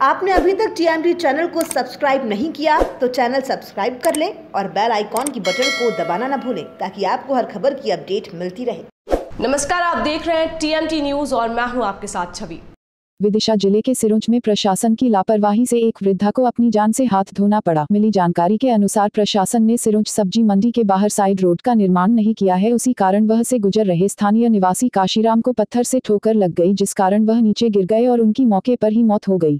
आपने अभी तक टीएमडी चैनल को सब्सक्राइब नहीं किया तो चैनल सब्सक्राइब कर लें और बेल आइकॉन की बटन को दबाना न भूलें ताकि आपको हर खबर की अपडेट मिलती रहे। नमस्कार आप देख रहे हैं टीएमटी न्यूज़ और मैं हूँ आपके साथ छवि। विदिशा ज़िले के सिरुंज में प्रशासन की लापरवाही से एक वृद्धा को अपनी जान से हाथ धोना पड़ा। मिली जानकारी के अनुसार प्रशासन ने सिरुंज सब्ज़ी मंडी के बाहर साइड रोड का निर्माण नहीं किया है उसी कारण वह से गुजर रहे स्थानीय निवासी काशीराम को पत्थर से ठोकर लग गई जिस कारण वह नीचे गिर गए और उनकी मौके पर ही मौत हो गई।